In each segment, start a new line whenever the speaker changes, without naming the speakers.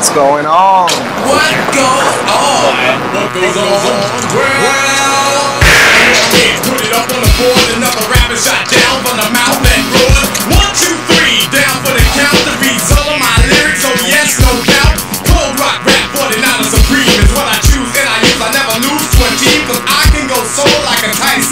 What's going on?
What goes on? What goes on? Well, yeah, put it up on the board. Another rapper shot down from the mouth that roared. One, two, three, down for the count. The result of my lyrics, oh yes, no doubt. Cold rock rap, 49 supreme is what I choose and I use. I never lose to a team, cause I can go solo like a Tyson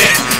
yeah.